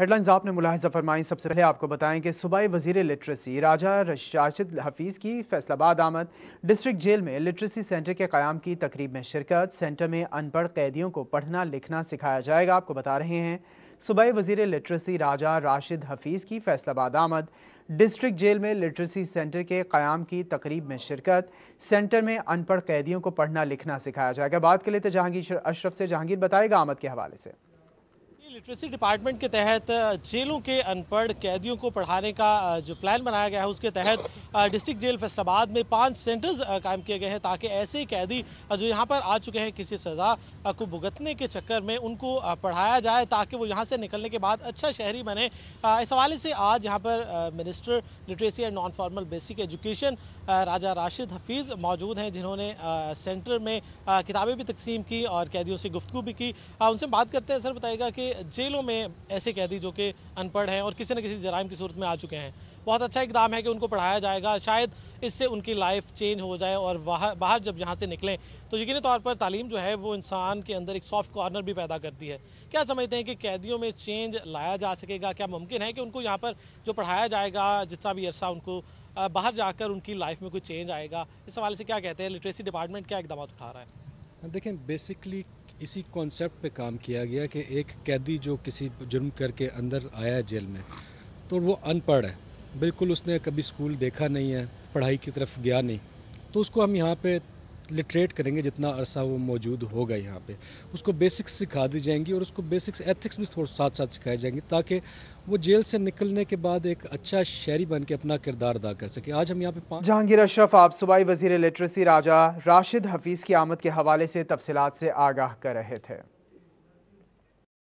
Head lines آپ نے ملاحظہ فرمائیں۔ سب سے پہلے آپ کو بتائیں کہ صوبائی وزیر لٹریسی راجہ راشد حفیظ کی فیصل آباد آمد۔ ڈسٹرکٹ جیل میں لٹریسی سینٹر کے قیام کی تقریب میں شرکت۔ سینٹر میں ان پڑھ قیدیوں کو پڑھنا لکھنا سکھایا جائے گا۔ آپ کو بتا رہے ہیں، صوبائی وزیر لٹریسی راجہ راشد حفیظ کی فیصل آباد آمد۔ ڈسٹرکٹ جیل میں لٹریسی سینٹر کے قیام کی تقریب میں شرکت۔ سینٹر میں ان پڑھ قیدیوں کو پڑھنا لکھنا سکھایا جائے گا۔ بات کے لیے تو جہانگیر اشرف سے جہانگیر بتائے گا آمد کے حوالے سے۔ لٹریسی ڈپارٹمنٹ کے تحت جیلوں کے ان پڑھ قیدیوں کو پڑھانے کا جو پلان بنایا گیا ہے، اس کے تحت ڈسٹرکٹ جیل فیصل آباد میں پانچ سینٹرز قائم کیے گئے ہیں تاکہ ایسے قیدی جو یہاں پر آ چکے ہیں کسی سزا کو بھگتنے کے چکر میں ان کو پڑھایا جائے تاکہ وہ یہاں سے نکلنے کے بعد اچھا شہری بنے۔ اس حوالے سے آج یہاں پر minister literacy and non formal basic education Raja Rashid Hafeez موجود ہیں، جنہوں نے سینٹر میں کتابیں بھی تقسیم کی اور قیدیوں سے گفتگو بھی کی۔ ان سے بات کرتے ہیں، سر بتائے گا کہ جیلوں میں ایسے قیدی جو کہ ان پڑھ ہیں اور کسی نہ کسی جرائم کی صورت میں آ چکے ہیں۔ بہت اچھا اقدام ہے کہ ان کو پڑھایا جائے گا۔ شاید اس سے ان کی لائف چینج ہو جائے اور باہر جب یہاں سے نکلیں تو یقینی طور پر تعلیم جو ہے وہ انسان کے اندر ایک سافٹ کارنر بھی پیدا کرتی ہے۔ کیا سمجھتے ہیں کہ قیدیوں میں چینج لایا جا سکے گا؟ کیا ممکن ہے کہ ان کو یہاں پر جو پڑھایا جائے گا، جتنا بھی عرصہ ان کو باہر جا کر ان کی لائف میں کوئی چینج آئے گا؟ اس حوالے سے کیا کہتے ہیں؟ لٹریسی ڈپارٹمنٹ کیا اقدامات اٹھا رہا ہے؟ دیکھیں بیسکلی اسی کانسیپٹ پہ کام کیا گیا کہ ایک قیدی جو کسی جرم کر کے اندر آیا ہے جیل میں، تو وہ ان پڑھ ہے۔ بالکل اس نے کبھی سکول دیکھا نہیں ہے، پڑھائی کی طرف گیا نہیں۔ تو اس کو ہم یہاں پہ لٹریٹ کریں گے جتنا عرصہ وہ موجود ہوگا یہاں پہ۔ اس کو بیسکس سکھا دی جائیں گی اور اس کو بیسکس ایتھکس بھی ساتھ ساتھ سکھائے جائیں گے تاکہ وہ جیل سے نکلنے کے بعد ایک اچھا شہری بن کے اپنا کردار ادا کر سکے۔ آج ہم یہاں پہ جہانگیر اشرف، آپ صوبائی وزیر لٹریسی راجہ راشد حفیظ کی آمد کے حوالے سے تفصیلات سے آگاہ کر رہے تھے۔